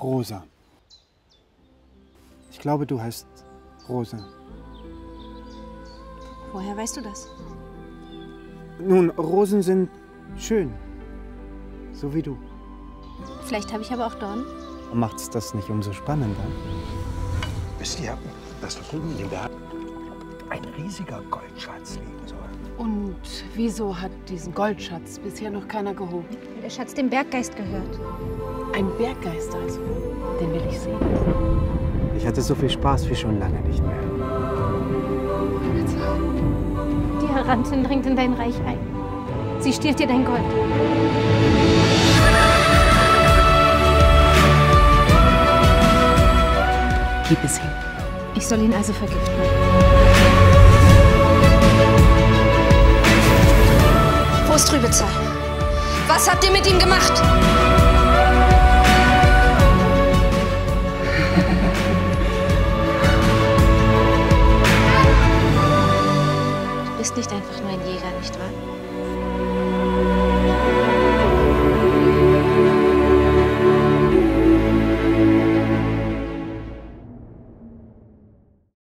Rosa. Ich glaube, du heißt Rosa. Woher weißt du das? Nun, Rosen sind schön. So wie du. Vielleicht habe ich aber auch Dorn. Macht's das nicht umso spannender? Wisst ihr, dass da drüben in dem Berg ein riesiger Goldschatz liegen soll? Und wieso hat diesen Goldschatz bisher noch keiner gehoben? Der Schatz dem Berggeist gehört. Ein Berggeist also. Den will ich sehen. Ich hatte so viel Spaß wie schon lange nicht mehr. Die Herantin dringt in dein Reich ein. Sie stiehlt dir dein Gold. Gib es hin. Ich soll ihn also vergiften. Prost, Rübitzer. Was habt ihr mit ihm gemacht? Du bist nicht einfach nur ein Jäger, nicht wahr?